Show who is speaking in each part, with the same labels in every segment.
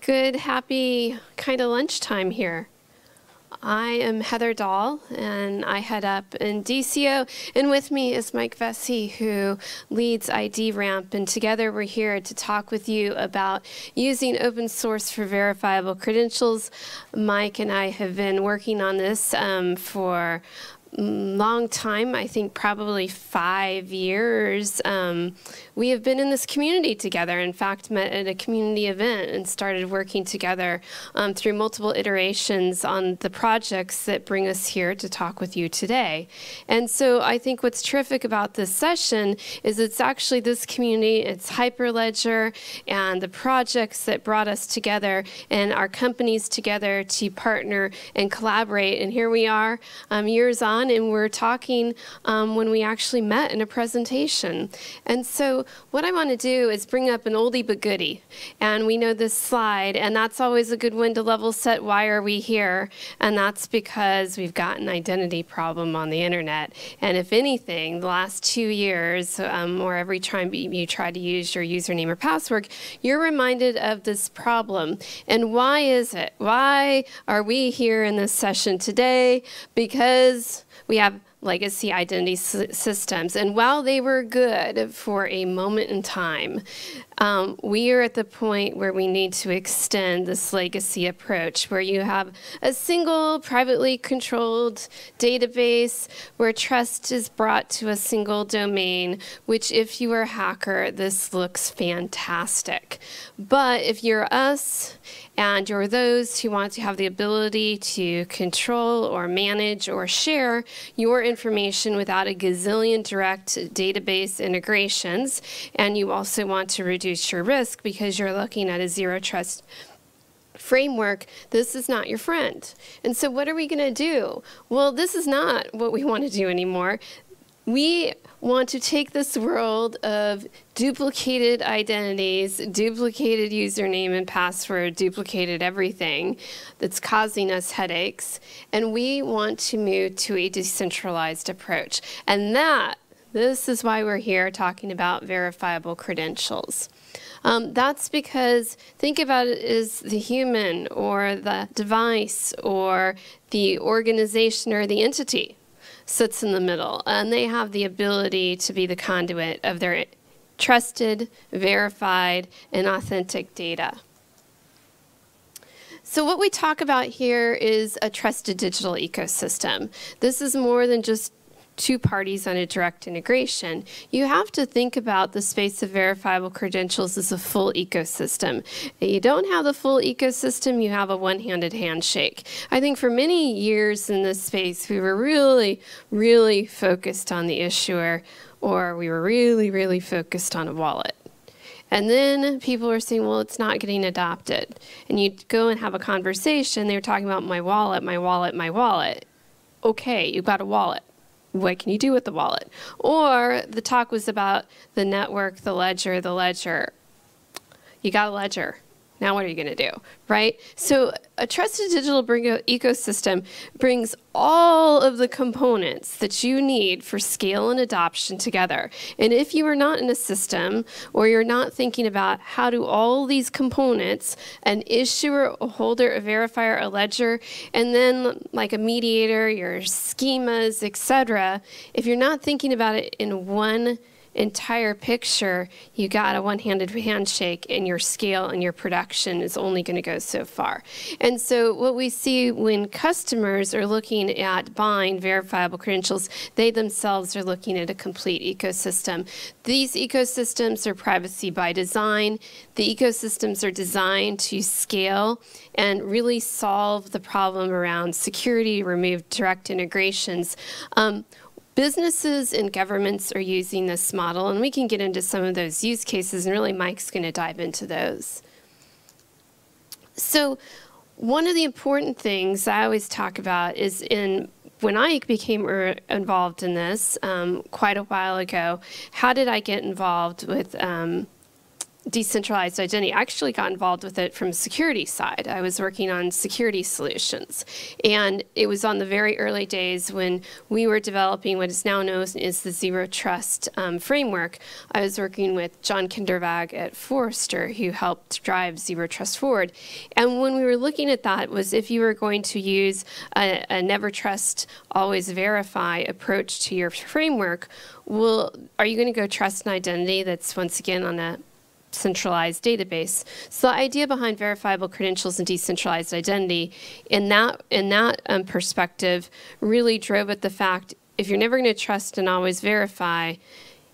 Speaker 1: Good, happy kind of lunchtime here. I am Heather Dahl, and I head up Indicio. And with me is Mike Vesey, who leads IdRamp. And together we're here to talk with you about using open source for verifiable credentials. Mike and I have been working on this um, for long time, I think probably five years, um, we have been in this community together. In fact, met at a community event and started working together um, through multiple iterations on the projects that bring us here to talk with you today. And so I think what's terrific about this session is it's actually this community, it's Hyperledger, and the projects that brought us together and our companies together to partner and collaborate. And here we are um, years on on and we're talking um, when we actually met in a presentation. And so what I want to do is bring up an oldie but goodie. And we know this slide, and that's always a good one to level set. Why are we here? And that's because we've got an identity problem on the internet. And if anything, the last two years, um, or every time you try to use your username or password, you're reminded of this problem. And why is it? Why are we here in this session today? Because we have legacy identity systems. And while they were good for a moment in time, um, we are at the point where we need to extend this legacy approach, where you have a single privately controlled database where trust is brought to a single domain, which if you are a hacker, this looks fantastic. But if you're us and you're those who want to have the ability to control or manage or share your information without a gazillion direct database integrations, and you also want to reduce your risk because you're looking at a zero trust framework, this is not your friend. And so, what are we going to do? Well, this is not what we want to do anymore. We want to take this world of duplicated identities, duplicated username and password, duplicated everything that's causing us headaches, and we want to move to a decentralized approach. And that, this is why we're here talking about verifiable credentials. Um, that's because think about it as the human or the device or the organization or the entity sits in the middle, and they have the ability to be the conduit of their trusted, verified, and authentic data. So what we talk about here is a trusted digital ecosystem. This is more than just two parties on a direct integration, you have to think about the space of verifiable credentials as a full ecosystem. If you don't have the full ecosystem, you have a one-handed handshake. I think for many years in this space, we were really, really focused on the issuer, or we were really, really focused on a wallet. And then people are saying, well, it's not getting adopted. And you go and have a conversation, they're talking about my wallet, my wallet, my wallet. Okay, you've got a wallet what can you do with the wallet? Or the talk was about the network, the ledger, the ledger. You got a ledger. Now what are you going to do, right? So a trusted digital ecosystem brings all of the components that you need for scale and adoption together. And if you are not in a system or you're not thinking about how do all these components, an issuer, a holder, a verifier, a ledger, and then like a mediator, your schemas, etc., if you're not thinking about it in one entire picture, you got a one-handed handshake and your scale and your production is only going to go so far. And so what we see when customers are looking at buying verifiable credentials, they themselves are looking at a complete ecosystem. These ecosystems are privacy by design. The ecosystems are designed to scale and really solve the problem around security, remove direct integrations. Um, businesses and governments are using this model, and we can get into some of those use cases, and really Mike's going to dive into those. So one of the important things I always talk about is in when I became er, involved in this um, quite a while ago, how did I get involved with um, decentralized identity. I actually got involved with it from a security side. I was working on security solutions. And it was on the very early days when we were developing what is now known as the Zero Trust um, framework. I was working with John Kindervag at Forrester, who helped drive Zero Trust forward. And when we were looking at that was if you were going to use a, a never trust, always verify approach to your framework, well, are you going to go trust an identity that's once again on a centralized database. So the idea behind verifiable credentials and decentralized identity, in that in that um, perspective, really drove at the fact if you're never going to trust and always verify,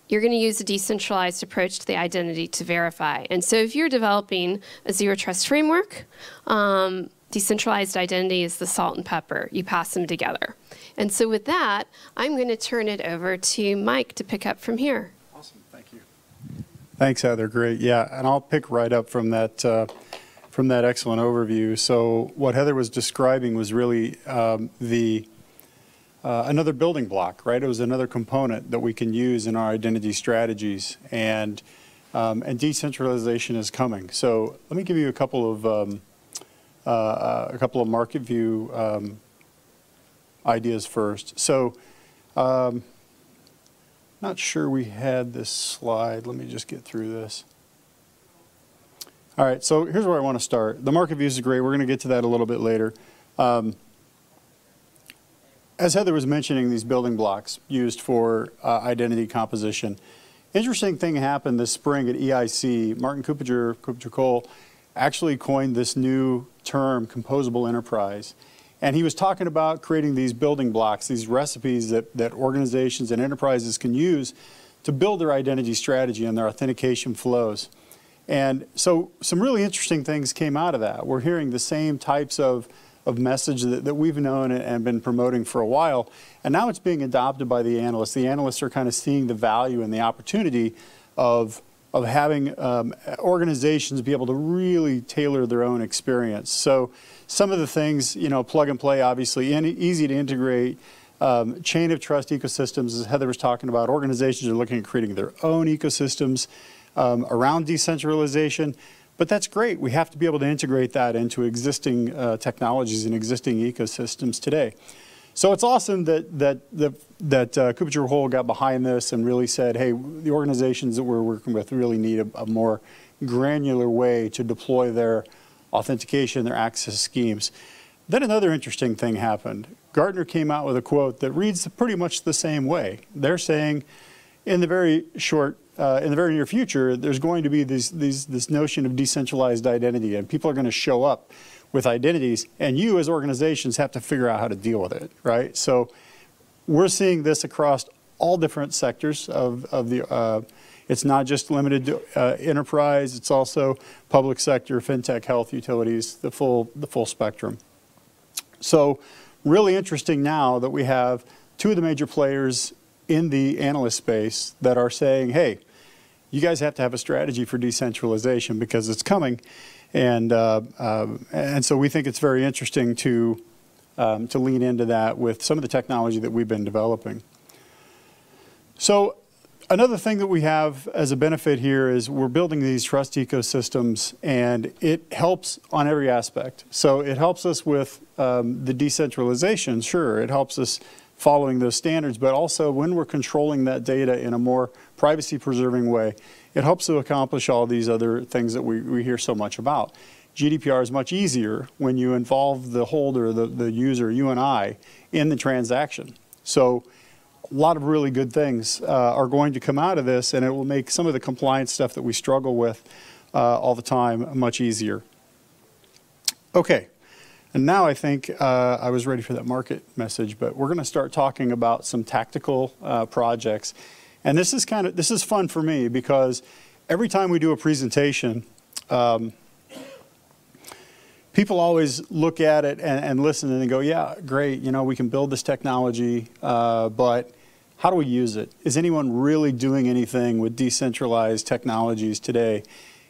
Speaker 1: you're going to use a decentralized approach to the identity to verify. And so if you're developing a zero trust framework, um, decentralized identity is the salt and pepper. You pass them together. And so with that, I'm going to turn it over to Mike to pick up from here.
Speaker 2: Thanks, Heather. Great. Yeah, and I'll pick right up from that uh, from that excellent overview. So what Heather was describing was really um, the uh, another building block, right? It was another component that we can use in our identity strategies, and um, and decentralization is coming. So let me give you a couple of um, uh, uh a couple of market view um, ideas first. So. Not sure we had this slide. Let me just get through this. All right, so here's where I want to start. The market views is great. We're going to get to that a little bit later. Um, as Heather was mentioning, these building blocks used for uh, identity composition. Interesting thing happened this spring at EIC. Martin Kuppinger, Cuppenger Cole, actually coined this new term, composable enterprise. And he was talking about creating these building blocks, these recipes that, that organizations and enterprises can use to build their identity strategy and their authentication flows. And so some really interesting things came out of that. We're hearing the same types of, of message that, that we've known and been promoting for a while. And now it's being adopted by the analysts. The analysts are kind of seeing the value and the opportunity of, of having um, organizations be able to really tailor their own experience. So some of the things, you know, plug and play, obviously, and easy to integrate. Um, chain of trust ecosystems, as Heather was talking about, organizations are looking at creating their own ecosystems um, around decentralization. But that's great. We have to be able to integrate that into existing uh, technologies and existing ecosystems today. So it's awesome that that that, that uh, Cole got behind this and really said, hey, the organizations that we're working with really need a, a more granular way to deploy their authentication, their access schemes. Then another interesting thing happened. Gartner came out with a quote that reads pretty much the same way. They're saying in the very short, uh, in the very near future, there's going to be these, these, this notion of decentralized identity, and people are going to show up with identities, and you as organizations have to figure out how to deal with it, right? So we're seeing this across all different sectors of, of the uh, it's not just limited to uh, enterprise, it's also public sector, fintech, health, utilities, the full, the full spectrum. So really interesting now that we have two of the major players in the analyst space that are saying, hey, you guys have to have a strategy for decentralization because it's coming. And, uh, uh, and so we think it's very interesting to, um, to lean into that with some of the technology that we've been developing. So Another thing that we have as a benefit here is we're building these trust ecosystems and it helps on every aspect. So it helps us with um, the decentralization, sure, it helps us following those standards, but also when we're controlling that data in a more privacy preserving way, it helps to accomplish all these other things that we, we hear so much about. GDPR is much easier when you involve the holder, the, the user, you and I, in the transaction. So a lot of really good things uh, are going to come out of this, and it will make some of the compliance stuff that we struggle with uh, all the time much easier. Okay, and now I think uh, I was ready for that market message, but we're going to start talking about some tactical uh, projects. And this is kind of this is fun for me because every time we do a presentation, um, people always look at it and, and, listen and they go, yeah, great, you know, we can build this technology, uh, but how do we use it? Is anyone really doing anything with decentralized technologies today?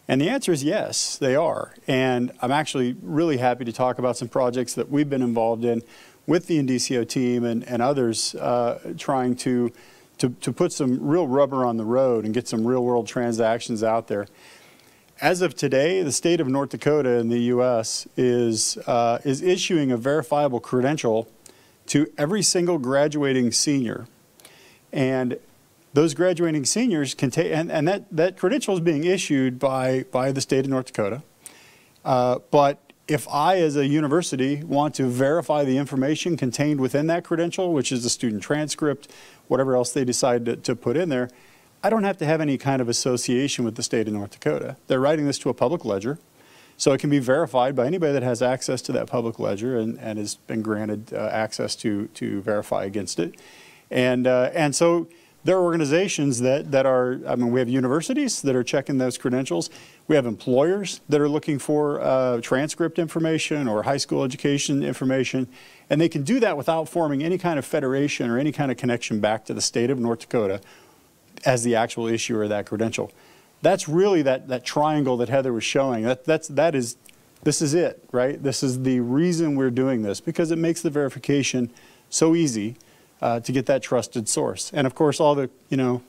Speaker 2: And the answer is yes, they are. And I'm actually really happy to talk about some projects that we've been involved in with the Indicio team and, and others uh, trying to, to, to put some real rubber on the road and get some real world transactions out there. as of today, the state of North Dakota in the U.S. is uh, is issuing a verifiable credential to every single graduating senior, and those graduating seniors can take and, and that that credential is being issued by by the state of North Dakota. Uh, but if I, as a university, want to verify the information contained within that credential, which is the student transcript, whatever else they decide to, to put in there, I don't have to have any kind of association with the state of North Dakota. They're writing this to a public ledger, so it can be verified by anybody that has access to that public ledger and, and has been granted uh, access to, to verify against it. And, uh, and so there are organizations that, that are, I mean, we have universities that are checking those credentials. We have employers that are looking for uh, transcript information or high school education information. And they can do that without forming any kind of federation or any kind of connection back to the state of North Dakota as the actual issuer of that credential. That's really that, that triangle that Heather was showing. That, that's, that is, this is it, right? This is the reason we're doing this because it makes the verification so easy uh, to get that trusted source. And of course, all the, you know,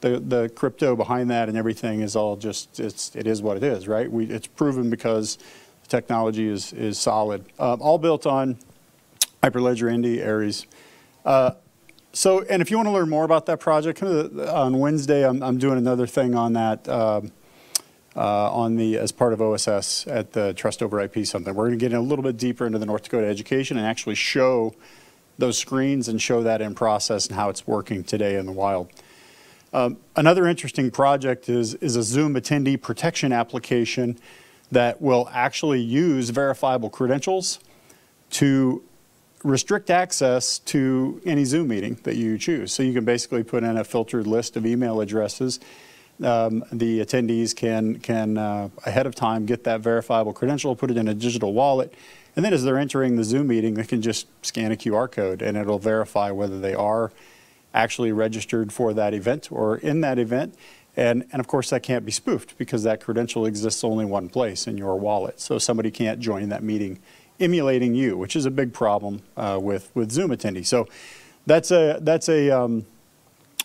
Speaker 2: the, the crypto behind that and everything is all just, it's, it is what it is, right? We, it's proven because the technology is, is solid. Uh, all built on Hyperledger Indy Aries. Uh, so, and if you want to learn more about that project, on Wednesday, I'm, I'm doing another thing on that, um, uh, on the, as part of OSS at the Trust Over IP something. We're going to get a little bit deeper into the North Dakota education and actually show those screens and show that in process and how it's working today in the wild. Um, another interesting project is, is a Zoom attendee protection application that will actually use verifiable credentials to restrict access to any Zoom meeting that you choose. So you can basically put in a filtered list of email addresses. Um, the attendees can, can uh, ahead of time get that verifiable credential, put it in a digital wallet, and then as they're entering the Zoom meeting, they can just scan a QR code and it'll verify whether they are actually registered for that event or in that event. And, and of course, that can't be spoofed because that credential exists only one place in your wallet. So somebody can't join that meeting emulating you, which is a big problem uh, with, with Zoom attendees. So that's a, that's a, um,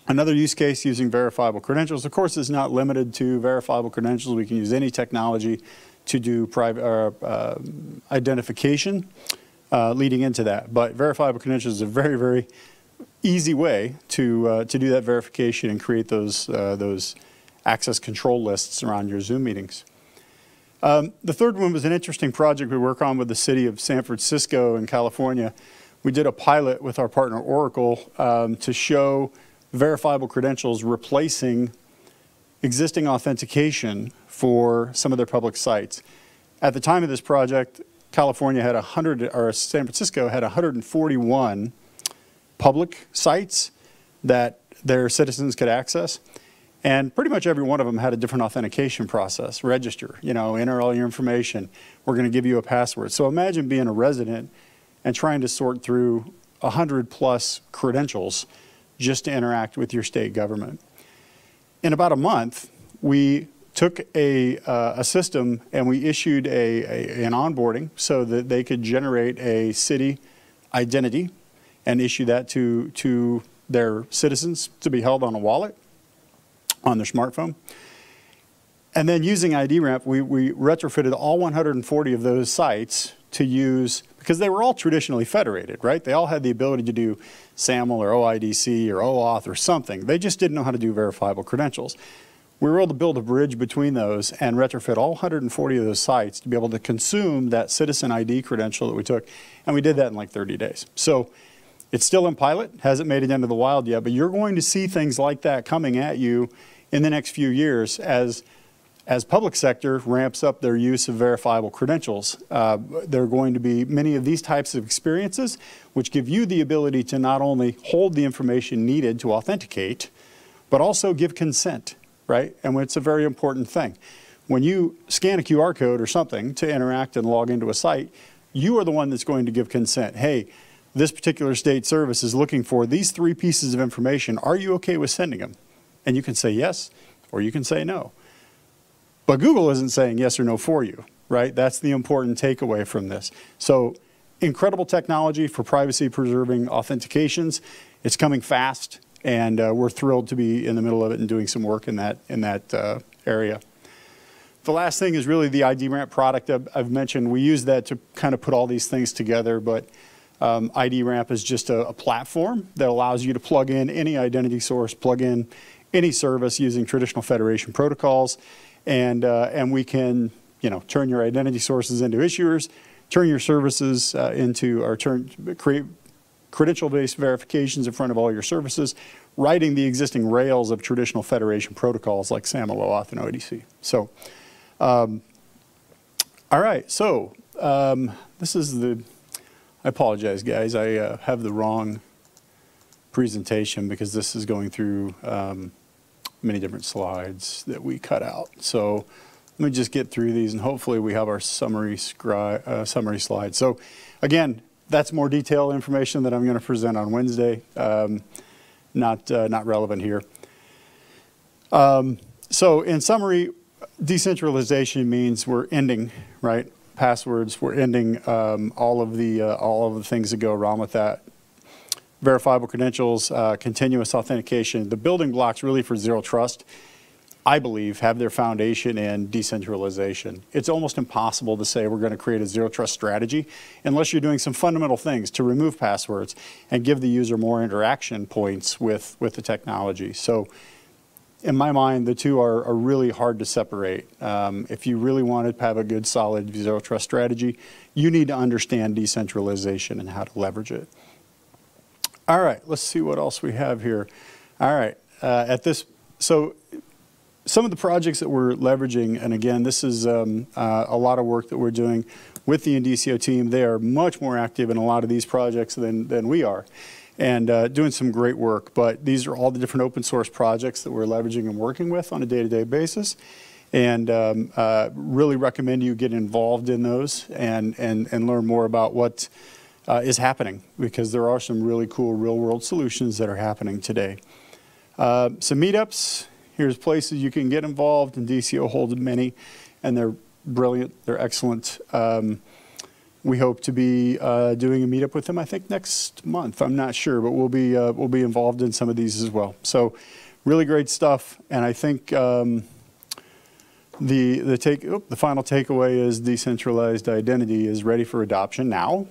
Speaker 2: another use case using verifiable credentials. Of course, it's not limited to verifiable credentials. We can use any technology to do private uh, uh, identification uh, leading into that. But verifiable credentials is a very, very easy way to uh, to do that verification and create those those access control lists around your Zoom meetings. Um, the third one was an interesting project we work on with the city of San Francisco in California. We did a pilot with our partner Oracle um, to show verifiable credentials replacing existing authentication for some of their public sites. At the time of this project, California had 100, or San Francisco had 141 public sites that their citizens could access. And pretty much every one of them had a different authentication process. Register, you know, enter all your information. We're going to give you a password. So imagine being a resident and trying to sort through 100 plus credentials just to interact with your state government in about a month, we took a, uh, a system and we issued a, a, an onboarding so that they could generate a city identity and issue that to, to their citizens to be held on a wallet on their smartphone. And then using IdRamp, we, we retrofitted all 140 of those sites to use, because they were all traditionally federated, right? They all had the ability to do SAML or OIDC or OAuth or something. They just didn't know how to do verifiable credentials. We were able to build a bridge between those and retrofit all 140 of those sites to be able to consume that citizen ID credential that we took. And we did that in like 30 days. So it's still in pilot, hasn't made it into the wild yet, but you're going to see things like that coming at you in the next few years as as public sector ramps up their use of verifiable credentials, uh, there are going to be many of these types of experiences which give you the ability to not only hold the information needed to authenticate, but also give consent, right? And it's a very important thing. When you scan a QR code or something to interact and log into a site, you are the one that's going to give consent. Hey, this particular state service is looking for these three pieces of information. Are you okay with sending them? And you can say yes, or you can say no. But Google isn't saying yes or no for you, right? That's the important takeaway from this. So incredible technology for privacy preserving authentications. It's coming fast and uh, we're thrilled to be in the middle of it and doing some work in that, in that uh, area. the last thing is really the IdRamp product I've, I've mentioned. We use that to kind of put all these things together, but um, IdRamp is just a, a platform that allows you to plug in any identity source, plug in any service using traditional federation protocols, and uh, and we can you know turn your identity sources into issuers, turn your services uh, into or turn create credential-based verifications in front of all your services, writing the existing rails of traditional federation protocols like SAML, OAuth, and ODC. So, um, all right, so um, this is the, I apologize guys, I uh, have the wrong presentation because this is going through um, many different slides that we cut out. So let me just get through these and hopefully we have our summary, uh, summary slide. So again, that's more detailed information that I'm going to present on Wednesday. Um, not, uh, not relevant here. Um, so in summary, decentralization means we're ending, right? Passwords, we're ending um, all of the uh, all of the things that go wrong with that. Verifiable credentials, uh, continuous authentication, the building blocks really for zero trust I believe, have their foundation in decentralization. It's almost impossible to say we're going to create a zero trust strategy unless you're doing some fundamental things to remove passwords and give the user more interaction points with, with the technology. So in my mind, the two are, are really hard to separate. Um, if you really want to have a good, solid zero trust strategy, you need to understand decentralization and how to leverage it. All right, let's see what else we have here. All right, uh, at this, so some of the projects that we're leveraging, and again, this is um, uh, a lot of work that we're doing with the Indicio team. They are much more active in a lot of these projects than, than we are and uh, doing some great work. But these are all the different open source projects that we're leveraging and working with on a day-to-day -day basis. And um, uh, really recommend you get involved in those and, and, and learn more about what uh, is happening because there are some really cool real world solutions that are happening today. Uh, some meetups, Here's places you can get involved, and Indicio holds many, and they're brilliant. They're excellent. Um, we hope to be uh, doing a meetup with them. I think next month. I'm not sure, but we'll be uh, we'll be involved in some of these as well. So, really great stuff. And I think um, the the take oh, the final takeaway is decentralized identity is ready for adoption now.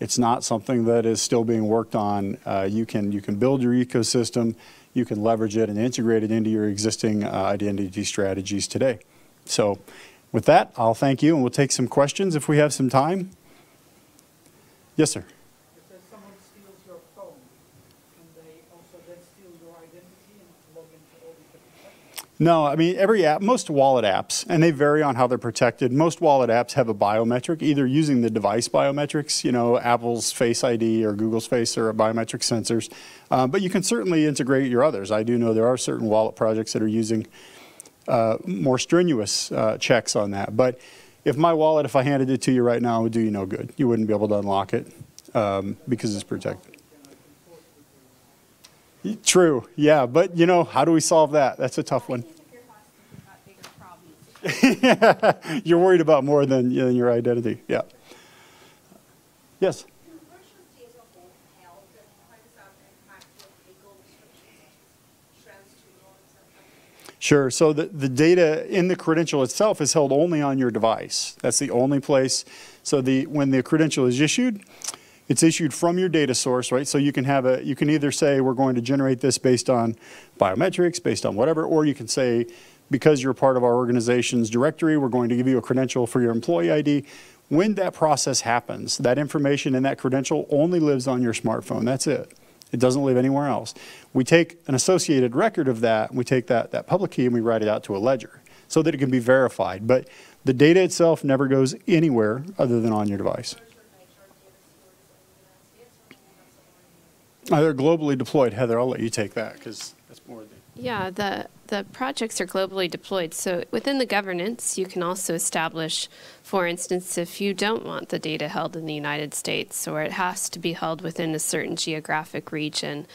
Speaker 2: It's not something that is still being worked on. Uh, you can you can build your ecosystem you can leverage it and integrate it into your existing uh, identity strategies today. So with that, I'll thank you and we'll take some questions if we have some time. Yes, sir. No, I mean, every app, most wallet apps, and they vary on how they're protected. Most wallet apps have a biometric, either using the device biometrics, you know, Apple's Face ID or Google's Face or biometric sensors. Uh, but you can certainly integrate your others. I do know there are certain wallet projects that are using uh, more strenuous uh, checks on that. But if my wallet, if I handed it to you right now, would do you no good. You wouldn't be able to unlock it um, because it's protected. True, yeah, but you know, how do we solve that? That's a tough one. You're worried about more than, than your identity, yeah. Yes? Sure. So the, the data in the credential itself is held only on your device. That's the only place. So the when the credential is issued, it's issued from your data source, right? So you can have a, you can either say we're going to generate this based on biometrics, based on whatever, or you can say because you're part of our organization's directory, we're going to give you a credential for your employee ID. When that process happens, that information and that credential only lives on your smartphone. That's it. It doesn't live anywhere else. We take an associated record of that, we take that, that public key and we write it out to a ledger so that it can be verified. But the data itself never goes anywhere other than on your device. Uh, they're globally deployed. Heather, I'll let you take that because that's more. The
Speaker 1: yeah, the the projects are globally deployed. So within the governance, you can also establish, for instance, if you don't want the data held in the United States or it has to be held within a certain geographic region,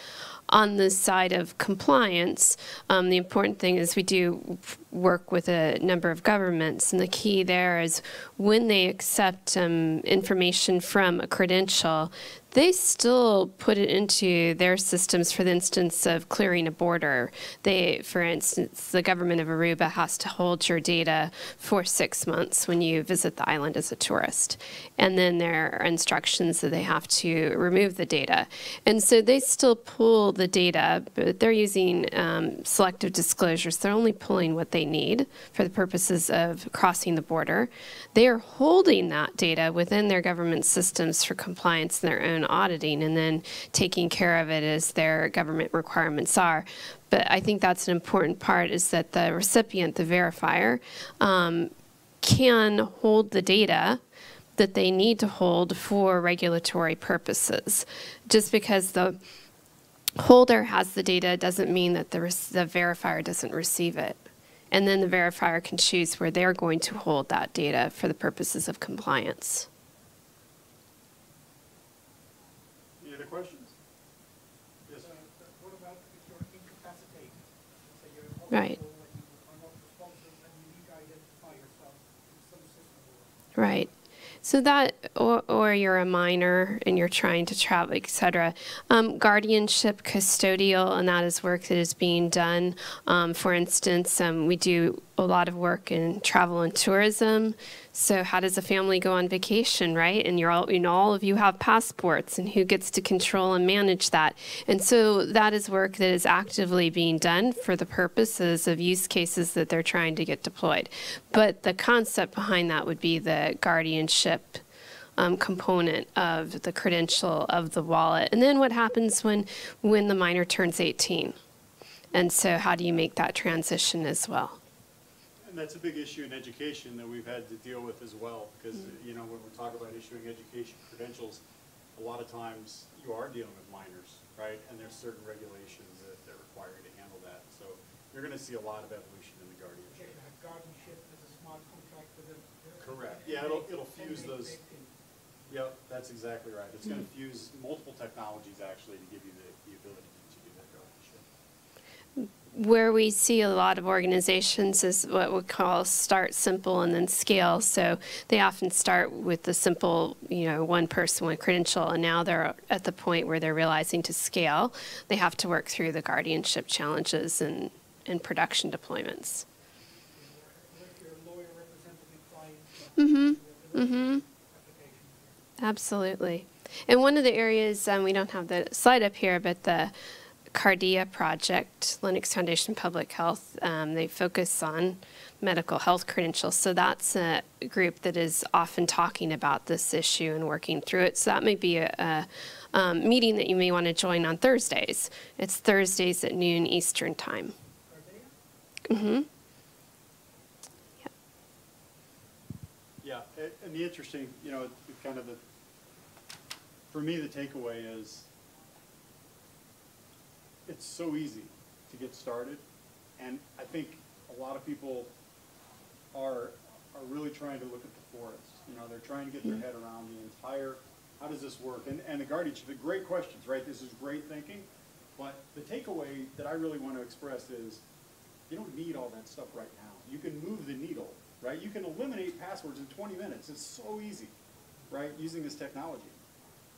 Speaker 1: on the side of compliance, um, the important thing is we do work with a number of governments, and the key there is when they accept um, information from a credential, they still put it into their systems for the instance of clearing a border. They, for instance, the government of Aruba has to hold your data for six months when you visit the island as a tourist. And then there are instructions that they have to remove the data. And so they still pull the data, but they're using um, selective disclosures. They're only pulling what they need for the purposes of crossing the border. They are holding that data within their government systems for compliance in their own auditing and then taking care of it as their government requirements are. But I think that's an important part is that the recipient, the verifier, um, can hold the data that they need to hold for regulatory purposes. Just because the holder has the data doesn't mean that the, the verifier doesn't receive it. And then the verifier can choose where they're going to hold that data for the purposes of compliance.
Speaker 2: Any other questions? Yes.
Speaker 3: Uh, What about if you're incapacitated? Say you're in
Speaker 1: Right.
Speaker 3: hospital and you are not responsive and you need to identify yourself in some system or
Speaker 1: Right. So that, or, or you're a minor and you're trying to travel, et cetera. Um, guardianship, custodial, and that is work that is being done. Um, for instance, um, we do a lot of work in travel and tourism. So how does a family go on vacation, right? And you're all, you know, all of you have passports, and who gets to control and manage that? And so that is work that is actively being done for the purposes of use cases that they're trying to get deployed. But the concept behind that would be the guardianship um, component of the credential of the wallet. And then what happens when when the minor turns 18? And so how do you make that transition as well?
Speaker 2: And that's a big issue in education that we've had to deal with as well, because, mm-hmm. you know, when we talk about issuing education credentials, a lot of times you are dealing with minors, right? And there's certain regulations that, that require you to handle that. So you're gonna see a lot of evolution in the
Speaker 3: Okay,
Speaker 2: guardianship.
Speaker 3: like guardianship is a smart contract with a.
Speaker 2: Correct. Yeah, it'll- it'll fuse those-
Speaker 3: baked.
Speaker 2: Yep, that's exactly right. It's gonna mm-hmm. fuse multiple technologies actually to give you the, the ability to do that guardianship.
Speaker 1: Where we see a lot of organizations is what we call start simple and then scale. So they often start with the simple, you know, one person, one credential, and now they're at the point where they're realizing to scale, they have to work through the guardianship challenges and, and production deployments.
Speaker 3: What if you're a lawyer representing a client?
Speaker 1: Mm-hmm.
Speaker 3: Mm-hmm.
Speaker 1: Absolutely. And one of the areas, um, we don't have the slide up here, but the Cardea project, Linux Foundation Public Health, um, they focus on medical health credentials. So that's a group that is often talking about this issue and working through it. So that may be a, a um, meeting that you may want to join on Thursdays. It's Thursdays at noon Eastern Time. Mm-hmm.
Speaker 2: Yeah, a- and the interesting, you know, kind of the, for me, the takeaway is, it's so easy to get started, and I think a lot of people are, are really trying to look at the forest. You know, they're trying to get their hmm. head around the entire, how does this work? And, and the guardianship, the great questions, right? This is great thinking, but the takeaway that I really want to express is, you don't need all that stuff right now. You can move the needle, right? You can eliminate passwords in 20 minutes. It's so easy, right, using this technology.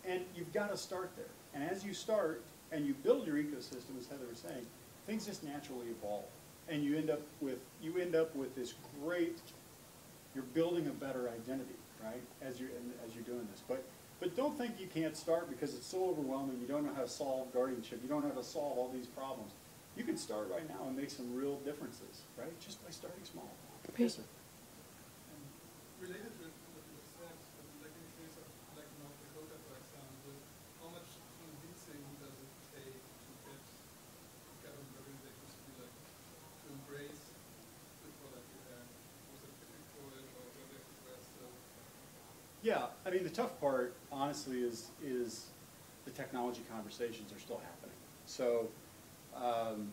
Speaker 2: And you've got to start there. And as you start and you build your ecosystem, as Heather was saying, things just naturally evolve. And you end up with you end up with this great. You're building a better identity, right? As you as you're doing this, but but don't think you can't start because it's so overwhelming. You don't know how to solve guardianship. You don't know how to solve all these problems. You can start right now and make some real differences, right? Just by starting small. Yes, sir.
Speaker 4: And related with what you said, like in the case of like North Dakota, for example, how much convincing does it take to get government organizations to be like, to embrace the product you have? Was it difficult or were they were still?
Speaker 2: Yeah, I mean, the tough part, honestly, is, is the technology conversations are still happening. So, um,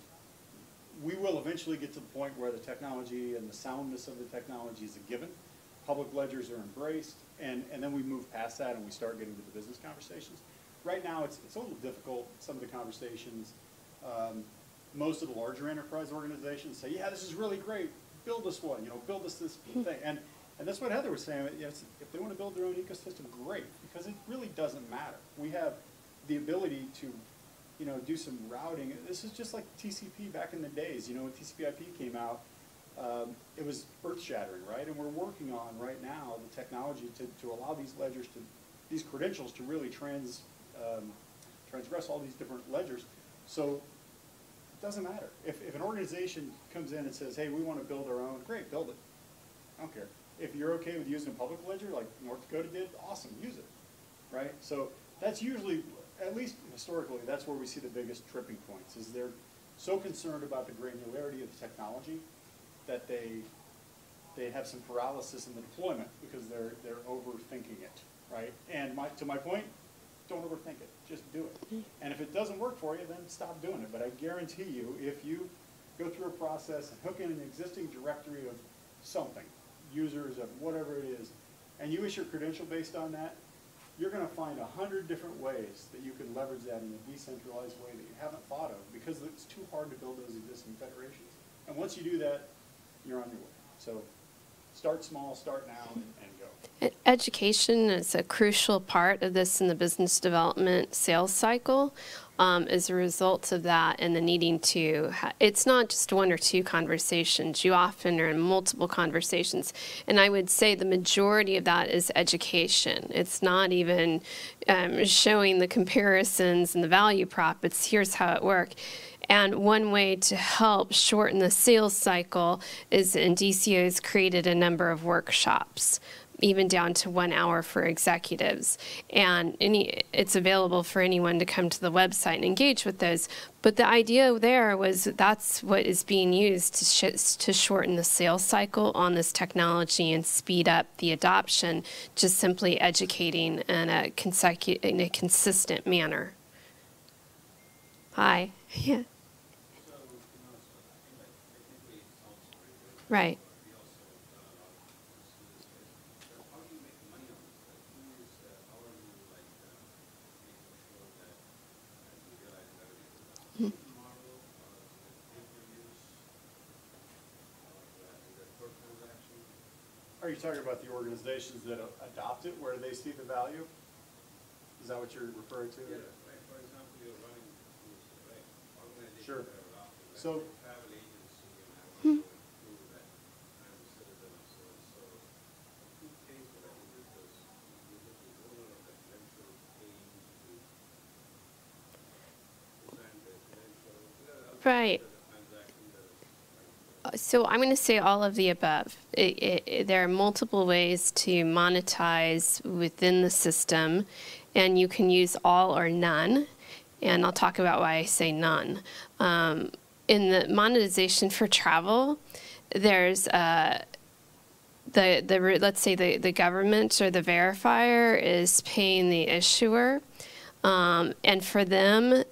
Speaker 2: we will eventually get to the point where the technology and the soundness of the technology is a given. Public ledgers are embraced, and, and then we move past that and we start getting to the business conversations. Right now, it's, it's a little difficult, some of the conversations. Um, most of the larger enterprise organizations say, yeah, this is really great, build us one, you know, build us this thing. And, And that's what Heather was saying, yes, if they want to build their own ecosystem, great, because it really doesn't matter. We have the ability to, you know, do some routing. This is just like TCP back in the days, you know, when TCP IP came out, um, it was earth shattering, right? And we're working on right now the technology to, to allow these ledgers to, these credentials to really trans, um, transgress all these different ledgers. So it doesn't matter. If, if an organization comes in and says, hey, we want to build our own, great, build it. I don't care. If you're okay with using a public ledger like North Dakota did, awesome, use it, right? So that's usually, at least historically, that's where we see the biggest tripping points, is they're so concerned about the granularity of the technology that they, they have some paralysis in the deployment because they're, they're overthinking it, right? And my, to my point, don't overthink it, just do it. Mm-hmm. And if it doesn't work for you, then stop doing it. But I guarantee you, if you go through a process and hook in an existing directory of something, users of whatever it is, and you issue a credential based on that, you're gonna find a hundred different ways that you can leverage that in a decentralized way that you haven't thought of, because it's too hard to build those existing federations. And once you do that, you're on your way. So, start small, start now, and
Speaker 1: Education is a crucial part of this in the business development sales cycle. Um, as a result of that, and the needing to, it's not just one or two conversations. You often are in multiple conversations, and I would say the majority of that is education. It's not even um, showing the comparisons and the value prop. It's here's how it works. And one way to help shorten the sales cycle is, and Indicio has created a number of workshops, even down to one hour for executives. And any, it's available for anyone to come to the website and engage with those. But the idea there was that's what is being used to, sh- to shorten the sales cycle on this technology and speed up the adoption, just simply educating in a, consecu- in a consistent manner. Hi. Yeah.
Speaker 5: So, you know, so I think like technically it sounds very good.
Speaker 1: Right.
Speaker 5: But we also done a lot of business in this space. So how do you make money on this? Like who is, uh, how are you like, uh, making sure that uh, you realize revenue? Is it a subscription model, or is it pay per use? Or uh, is it per transaction?
Speaker 2: Are you talking about the organizations that adopt it, where they see the value? Is that what you're referring to?
Speaker 5: Yeah, like for example, you're running right? Organizations
Speaker 2: Sure.
Speaker 5: that are adopted, like
Speaker 2: So-
Speaker 5: travel agency, and I want to go that I'm a citizen of so and so. Who pays for that? Is it the, is it the owner of the credential paying to present the credential? Is there a-
Speaker 1: Right.
Speaker 5: there's a transaction that is like, uh,
Speaker 1: So I'm going to say all of the above. It, it, there are multiple ways to monetize within the system, and you can use all or none. And I'll talk about why I say none. Um, in the monetization for travel, there's uh, the the let's say the the government or the verifier is paying the issuer, um, and for them,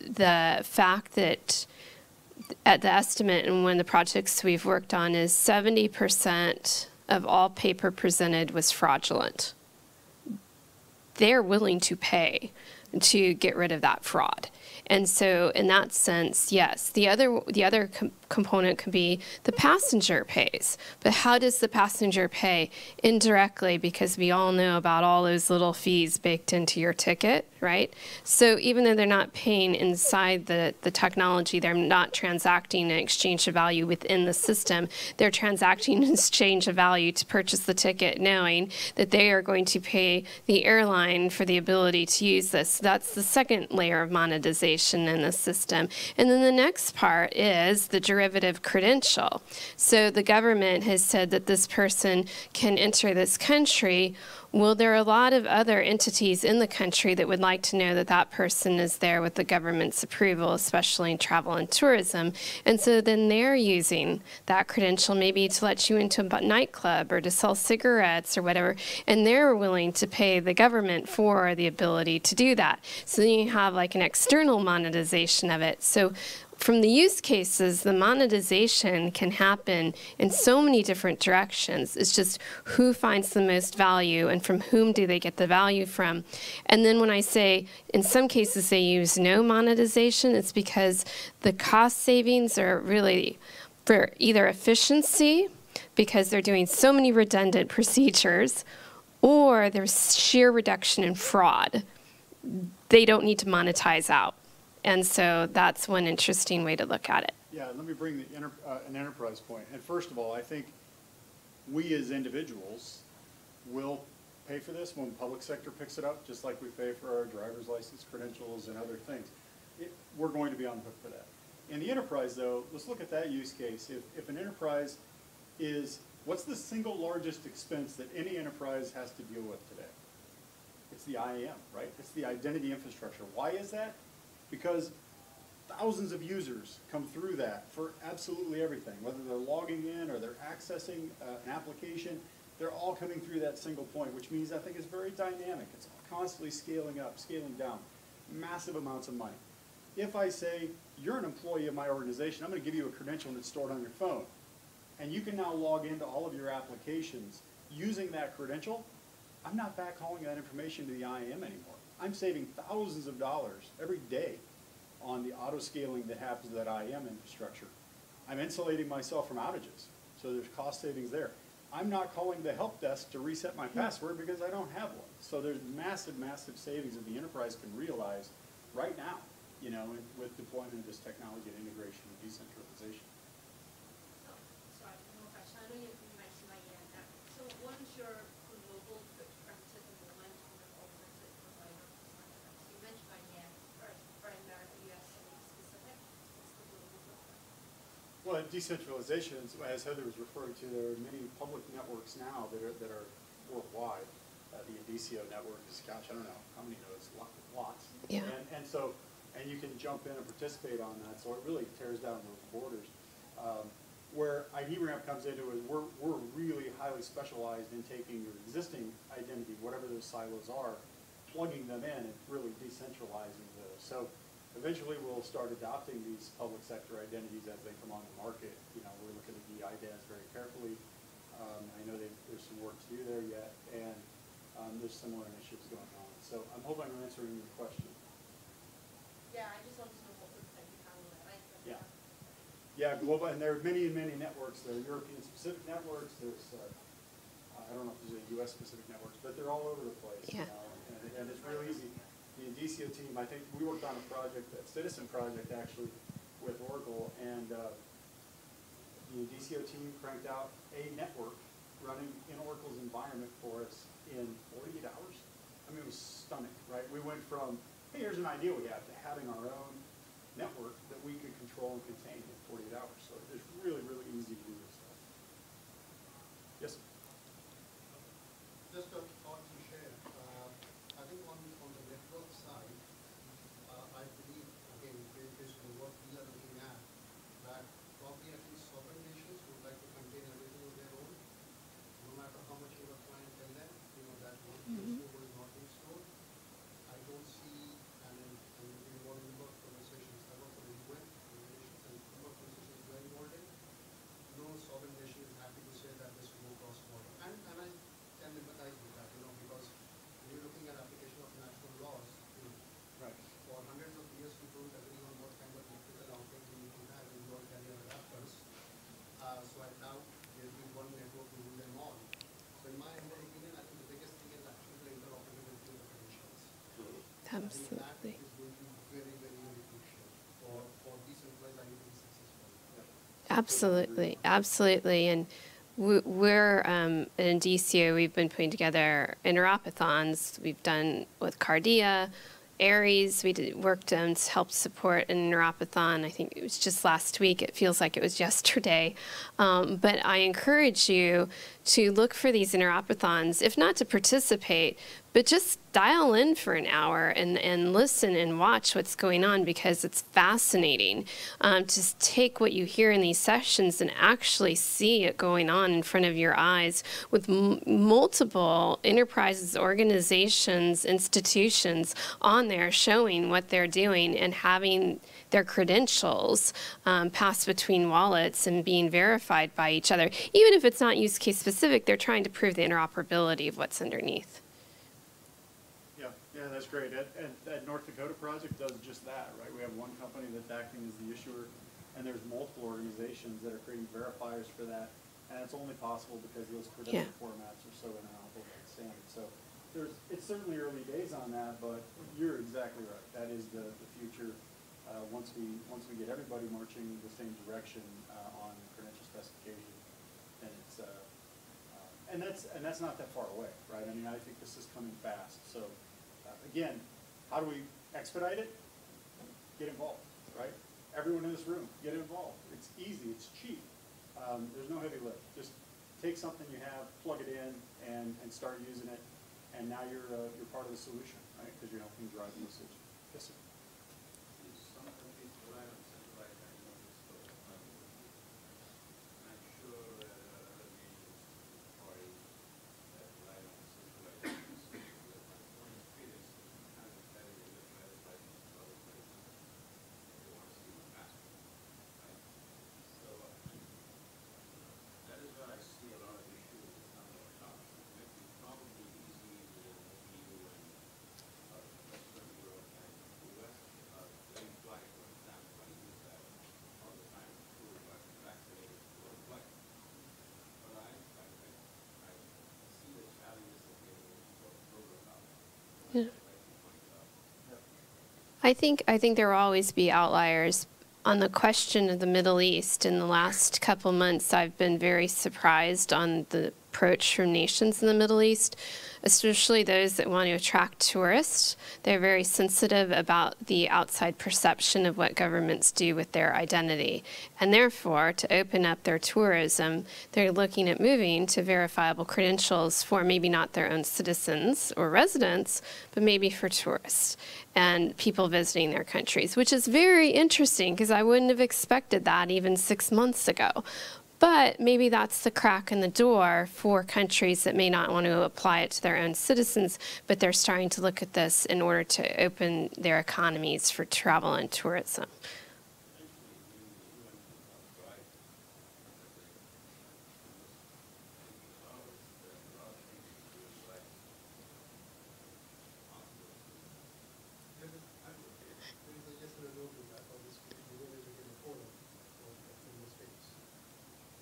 Speaker 1: the fact that at the estimate and one of the projects we've worked on is 70% of all paper presented was fraudulent. They're willing to pay to get rid of that fraud. And so in that sense, yes, the other the other component could be the passenger pays. But how does the passenger pay indirectly because we all know about all those little fees baked into your ticket, right? So even though they're not paying inside the, the technology, they're not transacting an exchange of value within the system. They're transacting an exchange of value to purchase the ticket, knowing that they are going to pay the airline for the ability to use this. That's the second layer of monetization in the system. And then the next part is the derivative credential. So the government has said that this person can enter this country. Well, there are a lot of other entities in the country that would like to know that that person is there with the government's approval, especially in travel and tourism. And so then they're using that credential maybe to let you into a nightclub or to sell cigarettes or whatever. And they're willing to pay the government for the ability to do that. So then you have like an external monetization of it. So from the use cases, the monetization can happen in so many different directions. It's just who finds the most value and from whom do they get the value from. And then when I say in some cases they use no monetization, it's because the cost savings are really for either efficiency because they're doing so many redundant procedures, or there's sheer reduction in fraud. They don't need to monetize out. And so that's one interesting way to look at it.
Speaker 2: Yeah, let me bring uh, an enterprise point. And first of all, I think we as individuals will pay for this when public sector picks it up, just like we pay for our driver's license credentials and other things. It, we're going to be on the hook for that. In the enterprise though, let's look at that use case. If, if an enterprise is, what's the single largest expense that any enterprise has to deal with today? It's the IAM, right? It's the identity infrastructure. Why is that? Because thousands of users come through that for absolutely everything, whether they're logging in or they're accessing uh, an application, they're all coming through that single point, which means I think it's very dynamic. It's constantly scaling up, scaling down, massive amounts of money. If I say, you're an employee of my organization, I'm gonna give you a credential that's stored on your phone, and you can now log into all of your applications using that credential, I'm not backhauling that information to the IAM anymore. I'm saving thousands of dollars every day on the auto scaling that happens to that IAM infrastructure. I'm insulating myself from outages, so there's cost savings there. I'm not calling the help desk to reset my password because I don't have one. So there's massive, massive savings that the enterprise can realize right now, you know, with deployment of this technology and integration and decentralization.
Speaker 6: Oh, Sorry, one more question. I know you you mentioned IAM now. So what is your global footprint at the moment on the alternative provider? So you mentioned IAM first, for America, US, and specific. What's the global footprint?
Speaker 2: Decentralization, as Heather was referring to, there are many public networks now that are, that are worldwide. Uh, the Indicio network is, gosh, I don't know, how many nodes, Lo- lots.
Speaker 1: Yeah.
Speaker 2: And, and so, and you can jump in and participate on that, so it really tears down those borders. Um, Where IdRamp comes into it, we're, we're really highly specialized in taking your existing identity, whatever those silos are, plugging them in and really decentralizing those. So eventually we'll start adopting these public sector identities as they come on the market. You know, we're looking at the eIDAS very carefully. Um, I know there's some work to do there yet, and, um, there's similar initiatives going on. So I'm hoping I'm answering your question.
Speaker 6: Yeah, I just want to know what footprint you have on it, right? But,
Speaker 2: Yeah. Yeah, global, and there are many, and many networks. There are European-specific networks, there's, uh, I don't know if there's a US-specific networks, but they're all over the place, you
Speaker 1: Yeah.
Speaker 2: know, and, and it's real easy. The Indicio team, I think, we worked on a project, a citizen project actually, with Oracle, and, uh, the Indicio team cranked out a network running in Oracle's environment for us in forty-eight hours. I mean, it was stunning, right? We went from, hey, here's an idea we have, to having our own network that we could control and contain in forty-eight hours. So it's really, really easy to do this stuff. Yes?
Speaker 3: Just a thought to share. Uh, I think on, on the network side, uh, I believe, again, based based on what we are looking at, that probably at least sovereign nations would like to contain everything on their own. No matter how much your client tell them, you know, that what is stored is not being stored. I don't see, and in, and in one number of conversations, I work for the UN, United Nations, and number of conversations we're involved in, no sovereign nation is happy to say that this will go cross-border. And, and I can empathize with that, you know, because when you're looking at application of national laws, you know,
Speaker 2: Right.
Speaker 3: for hundreds of years, we don't agree on what kind of electrical outlet we need to have, and we all carry our adapters. Uh, so I doubt there'll be one network to rule them all. So in my humble opinion, I think the biggest thing is actually the interoperability of the credentials. I think that
Speaker 1: Absolutely.
Speaker 3: is going to be very, very, very crucial for, for decentralized IoT to be successful.
Speaker 1: Absolutely, absolutely. And we're um, Indicio, we've been putting together interopathons. We've done with Cardea, Aries, we did, worked um, to help support an interopathon. I think it was just last week. It feels like it was yesterday. Um, but I encourage you to look for these interopathons, if not to participate, but just dial in for an hour and, and listen and watch what's going on because it's fascinating um, to take what you hear in these sessions and actually see it going on in front of your eyes with m- multiple enterprises, organizations, institutions on there showing what they're doing and having their credentials um, passed between wallets and being verified by each other. Even if it's not use case specific, they're trying to prove the interoperability of what's underneath.
Speaker 2: Yeah, yeah, that's great. And, and that North Dakota project does just that, right? We have one company that's acting as the issuer, and there's multiple organizations that are creating verifiers for that. And it's only possible because those
Speaker 1: Yeah.
Speaker 2: credential formats are so interoperable the standard. So there's, it's certainly early days on that, but you're exactly right. That is the, the future. Uh, once we, once we get everybody marching the same direction, uh, on credential specification, then it's, uh, uh, and that's, and that's not that far away, right? I mean, I think this is coming fast. So, again, how do we expedite it? Get involved, right? Everyone in this room, get involved. It's easy, it's cheap. Um, there's no heavy lift. Just take something you have, plug it in, and, and start using it. And now you're, uh, you're part of the solution, right? Because you're helping drive usage. Yes, sir.
Speaker 5: Some countries rely on centralized diagnosis for funding. I'm sure uh, other nations or that rely on centralized diagnosis. But my point of experience, kind of carry a driver's license to other places. They want to see my passport, right? So, uh, that is where I see a lot of issues with some of our towns. It might be probably easy with EU and uh, Western Europe and the West, uh, very flight, for example, I use that all the time to prove I'm vaccinated for a flight. But I, I, I, I see the challenges of getting into a program out.
Speaker 1: I think I think there will always be outliers. On the question of the Middle East, in the last couple months, I've been very surprised on the approach from nations in the Middle East, especially those that want to attract tourists. They're very sensitive about the outside perception of what governments do with their identity. And therefore, to open up their tourism, they're looking at moving to verifiable credentials for maybe not their own citizens or residents, but maybe for tourists and people visiting their countries, which is very interesting because I wouldn't have expected that even six months ago. But maybe that's the crack in the door for countries that may not want to apply it to their own citizens, but they're starting to look at this in order to open their economies for travel and tourism.
Speaker 3: There is, there is a yes and a no to that, obviously, we will never get a forum for, from the states.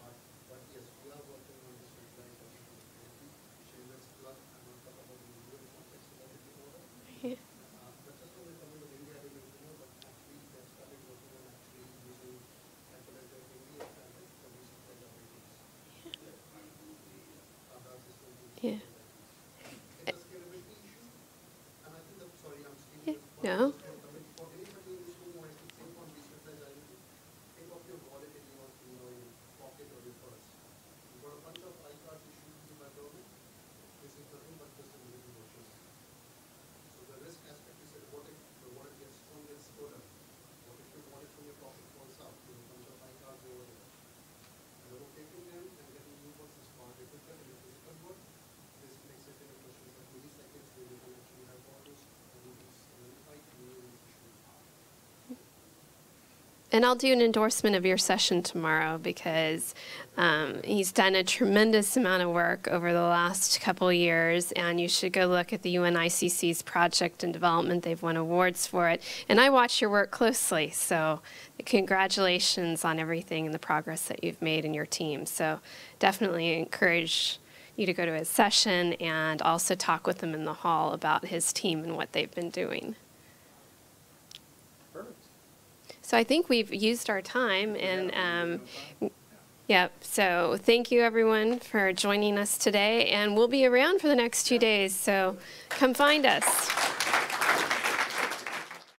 Speaker 3: But, but yes, we are working on this centralized identity, Schengen's plus, and on top of that, the UN context of identity order.
Speaker 1: Yeah.
Speaker 3: Uh, but just only coming to India, I don't know if you know, but actually, they have started working on actually using calculator in India and like the recent identities. Aadhaar system. to
Speaker 1: Yeah.
Speaker 3: It's a scalability issue, and I think that, sorry, I'm
Speaker 1: Yeah,
Speaker 3: speaking.
Speaker 1: no.
Speaker 3: For anybody in this room who wants to think on decentralized identity, think of your wallet in your, in your pocket or your purse. You've got a bunch of iCards issued to you by government, this is nothing but just a digital version. So the risk aspect is that what if the wallet gets stolen, gets stolen? What if your wallet from your pocket falls out, you have a bunch of iCards over there? And then taking them and getting new ones is far difficult in a physical world. This makes it in a question of milliseconds where you can actually have all those identities verified and you will issue.
Speaker 1: And I'll do an endorsement of your session tomorrow because um, he's done a tremendous amount of work over the last couple years, and you should go look at the UNICC's project and development. They've won awards for it, and I watch your work closely. So, congratulations on everything and the progress that you've made in your team. So, definitely encourage you to go to his session and also talk with him in the hall about his team and what they've been doing. So I think we've used our time, and um, yep. So thank you everyone for joining us today, and we'll be around for the next two days. So come find us.